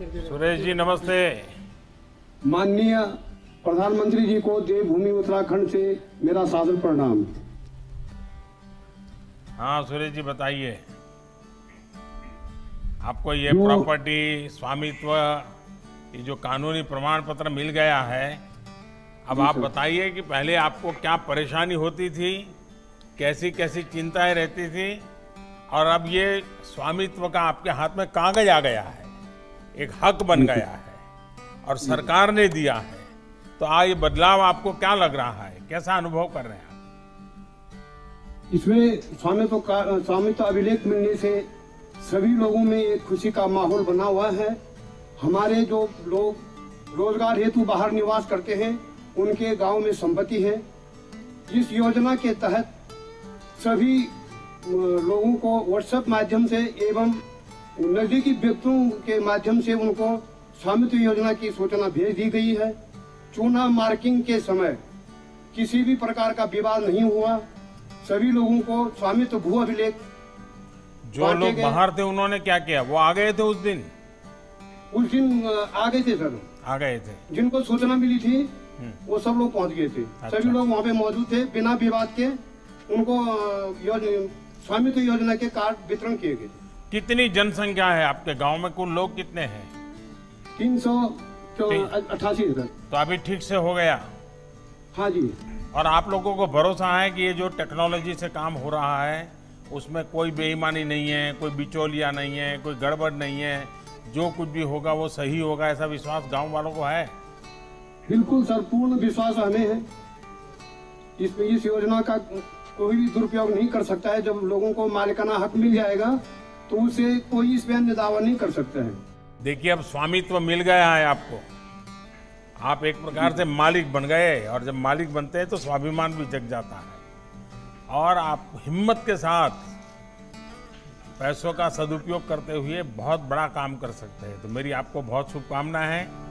सुरेश जी नमस्ते। माननीय प्रधानमंत्री जी को देवभूमि उत्तराखंड से मेरा सादर प्रणाम। हाँ सुरेश जी बताइए। आपको ये प्रॉपर्टी स्वामित्व ये जो कानूनी प्रमाण पत्र मिल गया है अब आप बताइए कि पहले आपको क्या परेशानी होती थी कैसी कैसी चिंताएँ रहती थी और अब ये स्वामित्व का आपके हाथ में कागज़ आ गया है? एक हक बन गया है और सरकार ने दिया है। तो आ, ये बदलाव आपको क्या लग रहा है? कैसा अनुभव कर रहे हैं आप? इसमें स्वामित्व का स्वामित्व अभिलेख मिलने से सभी लोगों में एक खुशी का माहौल बना हुआ है। हमारे जो लोग रोज़गार हेतु बाहर निवास करते हैं, उनके गाँव में संपत्ति है। इस योजना के तहत सभी लोगों को व्हाट्सएप माध्यम से एवं नजदीकी व्यक्तियों के माध्यम से उनको स्वामित्व योजना की सूचना भेज दी गई है। चूना मार्किंग के समय किसी भी प्रकार का विवाद नहीं हुआ। सभी लोगों को स्वामित्व भू अभिलेख जो लोग बाहर थे उन्होंने क्या किया? वो आ गए थे उस दिन? उस दिन आ गए थे सर आ गए थे। जिनको सूचना मिली थी वो सब लोग पहुँच गए थे। अच्छा। सभी लोग वहाँ पे मौजूद थे। बिना विवाद के उनको स्वामित्व योजना के कार्ड वितरण किए गए कितनी जनसंख्या है आपके गाँव में? कुल लोग कितने हैं? तीन सौ तीन। अट्ठासी तो अभी ठीक से हो गया? हाँ जी। और आप लोगों को भरोसा है कि ये जो टेक्नोलॉजी से काम हो रहा है उसमें कोई बेईमानी नहीं है कोई बिचौलिया नहीं है कोई गड़बड़ नहीं है? जो कुछ भी होगा वो सही होगा ऐसा विश्वास गाँव वालों को है? बिल्कुल सर पूर्ण विश्वास हमें है। इसमें इस योजना का कोई भी दुरुपयोग नहीं कर सकता है। जब लोगों को मालिकाना हक मिल जाएगा तो उसे कोई इस अन्य दावा नहीं कर सकते हैं। देखिए, अब स्वामित्व मिल गया है आपको। आप एक प्रकार से मालिक बन गए और जब मालिक बनते हैं तो स्वाभिमान भी जग जाता है। और आप हिम्मत के साथ पैसों का सदुपयोग करते हुए बहुत बड़ा काम कर सकते हैं। तो मेरी आपको बहुत शुभकामनाएँ हैं।